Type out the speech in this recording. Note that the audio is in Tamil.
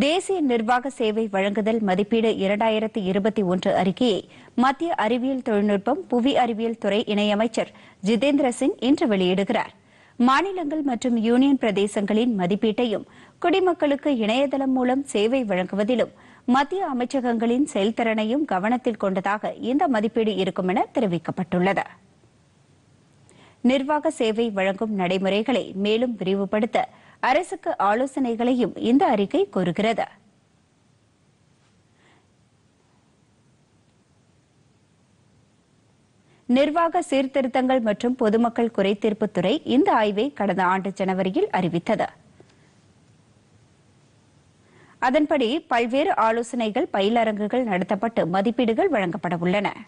தேசிய நிர்வாக சேவை வழங்குதல் மதிப்பீடு இரண்டாயிரத்தி இருபத்தி ஒன்று அறிக்கையை மத்திய அறிவியல் தொழில்நுட்பம் புவி அறிவியல் துறை இணையமைச்சர் ஜிதேந்திர சிங் இன்று வெளியிடுகிறார். மாநிலங்கள் மற்றும் யூனியன் பிரதேசங்களின் மதிப்பீட்டையும் குடிமக்களுக்கு இணையதளம் மூலம் சேவை வழங்குவதிலும் மத்திய அமைச்சகங்களின் செயல்திறனையும் கவனத்தில் கொண்டதாக இந்த மதிப்பீடு இருக்கும் என தெரிவிக்கப்பட்டுள்ளது. நிர்வாக சேவை வழங்கும் நடைமுறைகளை மேலும் விரிவுபடுத்த அரசுக்கு ஆலோசனைகளையும் இந்த அறிக்கை கூறுகிறது. நிர்வாக சீர்திருத்தங்கள் மற்றும் பொதுமக்கள் குறைதீர்ப்புத் துறை இந்த ஆய்வை கடந்த ஆண்டு ஜனவரியில் அறிவித்தது. அதன்படி பல்வேறு ஆலோசனைகள் பயிலரங்குகள் நடத்தப்பட்டு மதிப்பீடுகள் வழங்கப்பட உள்ளன.